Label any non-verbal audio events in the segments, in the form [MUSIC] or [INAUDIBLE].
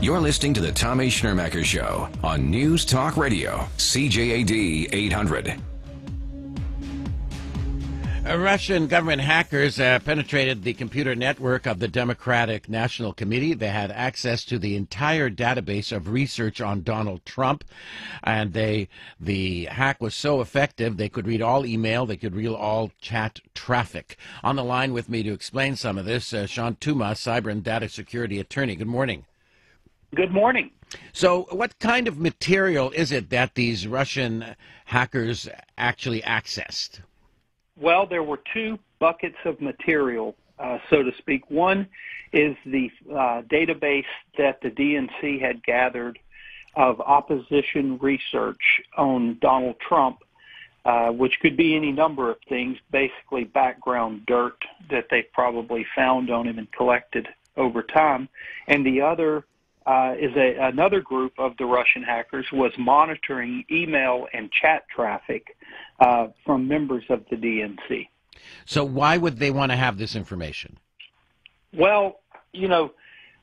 You're listening to the Tommy Schnurmacher Show on News Talk Radio, CJAD 800. Uh, Russian government hackers uh, penetrated the computer network of the Democratic National Committee. They had access to the entire database of research on Donald Trump, and they the hack was so effective they could read all email, they could read all chat traffic. On the line with me to explain some of this, uh, Shawn Tuma, cyber and data security attorney. Good morning. Good morning. So, what kind of material is it that these Russian hackers actually accessed? Well, there were two buckets of material, uh, so to speak. One is the uh, database that the DNC had gathered of opposition research on Donald Trump, uh, which could be any number of things, basically background dirt that they probably found on him and collected over time. And the other uh, is a, another group of the Russian hackers was monitoring email and chat traffic uh, from members of the DNC. So why would they want to have this information? Well, you know,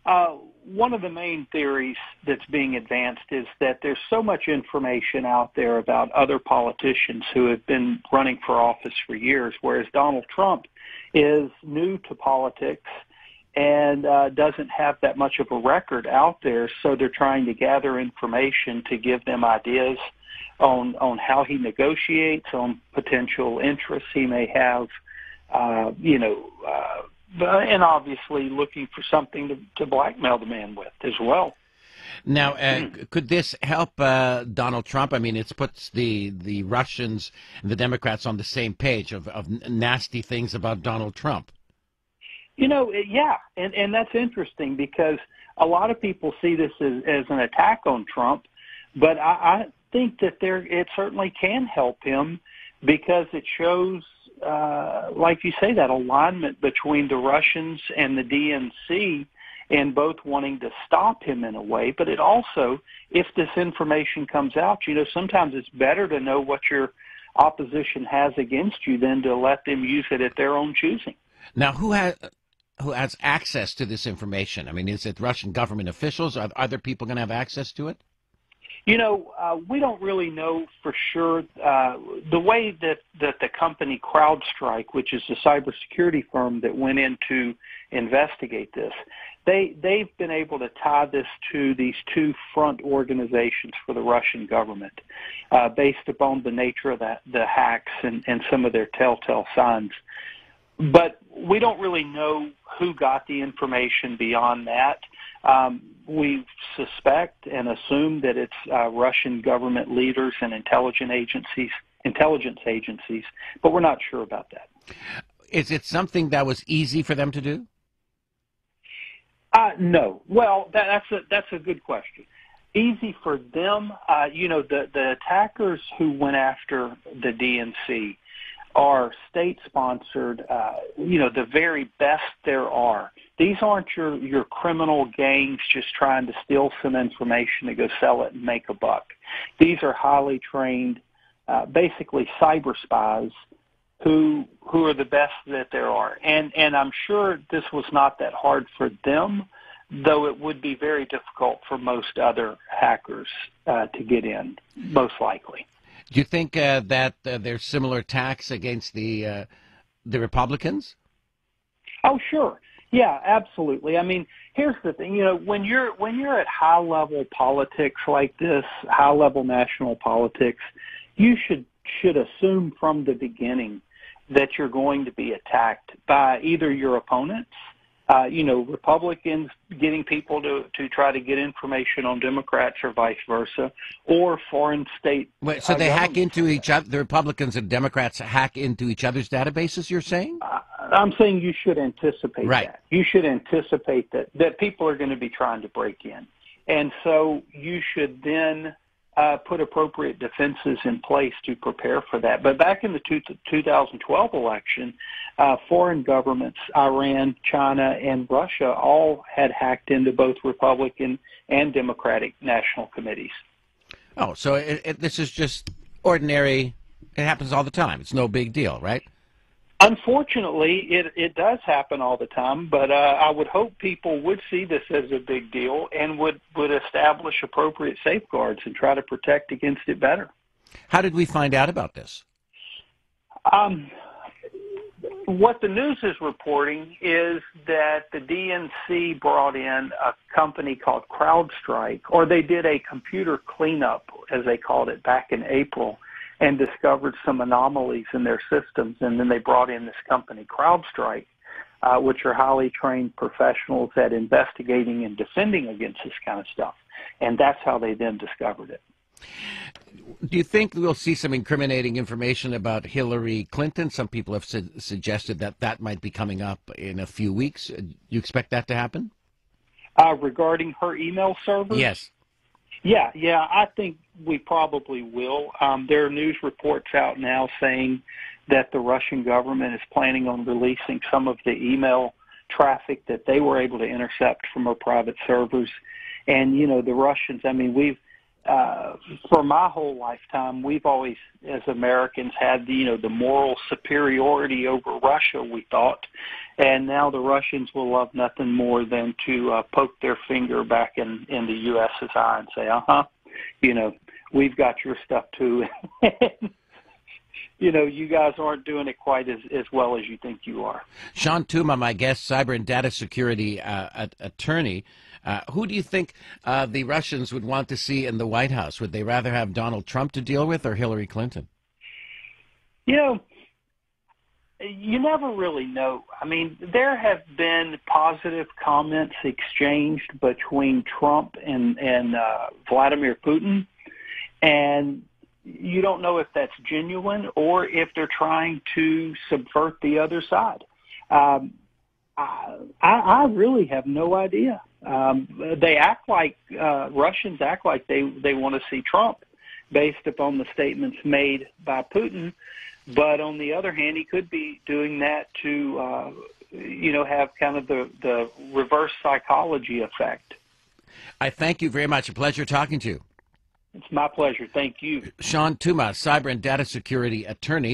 uh, one of the main theories that's being advanced is that there's so much information out there about other politicians who have been running for office for years, whereas Donald Trump is new to politics and uh, doesn't have that much of a record out there. So they're trying to gather information to give them ideas on on how he negotiates, on potential interests he may have, uh, you know, uh, and obviously looking for something to, to blackmail the man with as well. Now, uh, could this help uh, Donald Trump? I mean, it puts the the Russians and the Democrats on the same page of, of nasty things about Donald Trump. You know, yeah, and and that's interesting because a lot of people see this as, as an attack on Trump, but I, I think that there it certainly can help him because it shows, uh, like you say, that alignment between the Russians and the DNC and both wanting to stop him in a way, but it also, if this information comes out, you know, sometimes it's better to know what your opposition has against you than to let them use it at their own choosing. Now, who has who has access to this information? I mean, is it Russian government officials? Are other people going to have access to it? You know, uh, we don't really know for sure. Uh, the way that, that the company CrowdStrike, which is the cybersecurity firm that went in to investigate this, they they've been able to tie this to these two front organizations for the Russian government, uh, based upon the nature of that the hacks and, and some of their telltale signs. But we don't really know who got the information beyond that. Um, we suspect and assume that it's uh, Russian government leaders and intelligence agencies, intelligence agencies, but we're not sure about that. Is it something that was easy for them to do? Uh, no. Well, that, that's a that's a good question. Easy for them, uh, you know, the the attackers who went after the DNC are state sponsored, uh, you know, the very best there are. These aren't your, your criminal gangs just trying to steal some information to go sell it and make a buck. These are highly trained, uh, basically cyber spies who, who are the best that there are. And, and I'm sure this was not that hard for them, though it would be very difficult for most other hackers, uh, to get in, most likely. Do you think uh, that uh, there's similar attacks against the uh, the Republicans? Oh, sure. Yeah, absolutely. I mean, here's the thing. You know, when you're when you're at high level politics like this, high level national politics, you should should assume from the beginning that you're going to be attacked by either your opponents uh, you know, Republicans getting people to, to try to get information on Democrats or vice versa, or foreign state. Wait, so they hack into each other. The Republicans and Democrats hack into each other's databases. You're saying? Uh, I'm saying you should anticipate right. that. You should anticipate that that people are going to be trying to break in, and so you should then uh, put appropriate defenses in place to prepare for that. But back in the two, 2012 election, uh, foreign governments, Iran, China, and Russia, all had hacked into both Republican and Democratic national committees. Oh, so it, it, this is just ordinary. It happens all the time. It's no big deal, right? Unfortunately, it it does happen all the time, but uh, I would hope people would see this as a big deal and would would establish appropriate safeguards and try to protect against it better. How did we find out about this? Um, what the news is reporting is that the DNC brought in a company called CrowdStrike, or they did a computer cleanup, as they called it, back in April and discovered some anomalies in their systems. And then they brought in this company, CrowdStrike, uh, which are highly trained professionals at investigating and defending against this kind of stuff. And that's how they then discovered it. Do you think we'll see some incriminating information about Hillary Clinton? Some people have su- suggested that that might be coming up in a few weeks. Do you expect that to happen? Uh, regarding her email server? Yes. Yeah, yeah, I think we probably will. Um, there are news reports out now saying that the Russian government is planning on releasing some of the email traffic that they were able to intercept from our private servers. And, you know, the Russians, I mean, we've, uh, for my whole lifetime, we've always, as Americans, had the, you know the moral superiority over Russia. We thought, and now the Russians will love nothing more than to uh, poke their finger back in in the U.S.'s eye and say, "Uh huh, you know, we've got your stuff too." [LAUGHS] you know, you guys aren't doing it quite as, as well as you think you are. Shawn Tuma, my guest, cyber and data security uh, attorney. Uh, who do you think uh, the Russians would want to see in the White House? Would they rather have Donald Trump to deal with or Hillary Clinton? You know, you never really know. I mean, there have been positive comments exchanged between Trump and and uh, Vladimir Putin, and you don't know if that's genuine or if they're trying to subvert the other side. Um, I, I really have no idea. Um, they act like uh, Russians act like they they want to see Trump, based upon the statements made by Putin. But on the other hand, he could be doing that to, uh, you know, have kind of the the reverse psychology effect. I thank you very much. A pleasure talking to you. It's my pleasure. Thank you. Shawn Tuma, cyber and data security attorney.